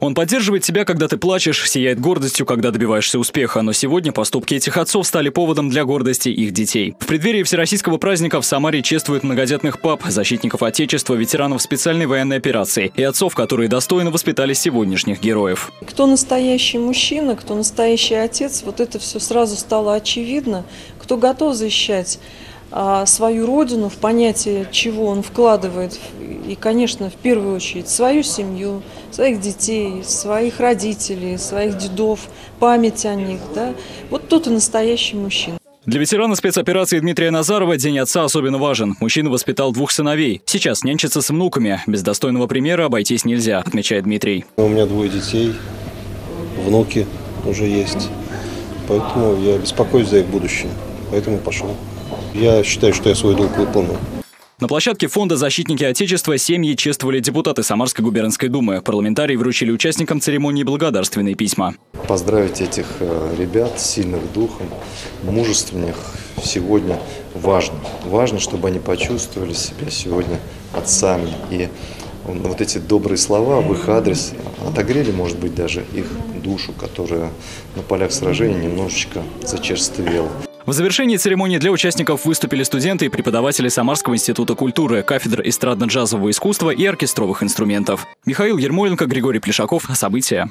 Он поддерживает тебя, когда ты плачешь, сияет гордостью, когда добиваешься успеха. Но сегодня поступки этих отцов стали поводом для гордости их детей. В преддверии Всероссийского праздника в Самаре чествуют многодетных пап, защитников Отечества, ветеранов специальной военной операции и отцов, которые достойно воспитали сегодняшних героев. Кто настоящий мужчина, кто настоящий отец, вот это все сразу стало очевидно. Кто готов защищать свою родину, в понятие, чего он вкладывает, и, конечно, в первую очередь свою семью, своих детей, своих родителей, своих дедов, память о них. Да? Вот тот и настоящий мужчина. Для ветерана спецоперации Дмитрия Назарова День отца особенно важен. Мужчина воспитал двух сыновей. Сейчас нянчится с внуками. Без достойного примера обойтись нельзя, отмечает Дмитрий. У меня двое детей, внуки уже есть. Поэтому я беспокоюсь за их будущее. Поэтому пошел. Я считаю, что я свой долг выполнил. На площадке фонда «Защитники Отечества» семьи чествовали депутаты Самарской губернской думы. Парламентарии вручили участникам церемонии благодарственные письма. Поздравить этих э, ребят, сильных духом, мужественных, сегодня важно. Важно, чтобы они почувствовали себя сегодня отцами. И вот эти добрые слова в их адрес отогрели, может быть, даже их душу, которая на полях сражений немножечко зачерствела. В завершении церемонии для участников выступили студенты и преподаватели Самарского института культуры, кафедр эстрадно-джазового искусства и оркестровых инструментов. Михаил Ермоленко, Григорий Плешаков. События.